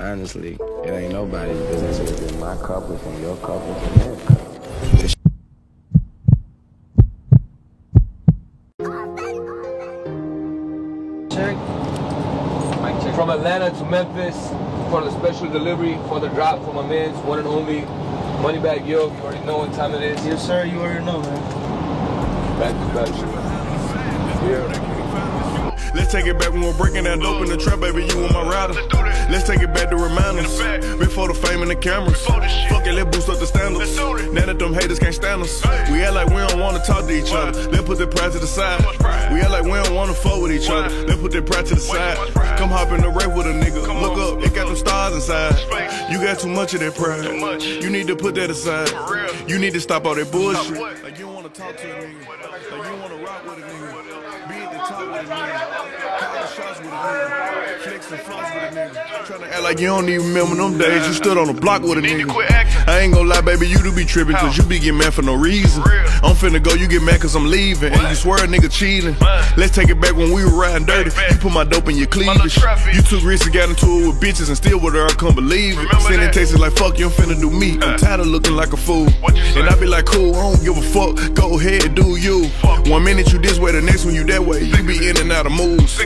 Honestly, it ain't nobody's business. It's just my couple from your couple from their couple. Check. Mic check. From Atlanta to Memphis for the special delivery for the drop for my man's one and only Moneybagg Yo. You already know what time it is. Yes, sir. You already know, man. Back to back. Yeah. Let's take it back when we're breaking that dope in the trap, baby. You on my rider. Let's take it back to reminders. Before the fame and the cameras. Fuck it, let's boost up the standards. Now that them haters can't stand us. We act like we don't wanna talk to each other. Let's put that pride to the side. We act like we don't wanna fuck with each other. Let's put that pride to the side. Come hop in the race with a nigga. Look up, it got them stars inside. You got too much of that pride. You need to put that aside. You need to stop all that bullshit. Like you don't wanna talk to a nigga. Like you don't wanna rock with a nigga. Be at the top with a nigga. Call the shots with a nigga. Flex and floss with a nigga. Tryna act like you don't even remember them days. You stood on the block with a nigga. I ain't gonna lie, baby, you do be tripping, cause you be getting mad for no reason. I'm finna go, you get mad cause I'm leaving. And you swear a nigga cheating. Let's take it back when we were riding dirty. You put my dope in your cleavage. You took risks and got into it with bitches and still with her, I can't believe it. Sending texts like, fuck you, I'm finna do me. I'm tired of looking like a fool. And I be like, cool, I don't give a fuck. Go ahead, do you. One minute you this way, the next one you that way. You be in and out of moods.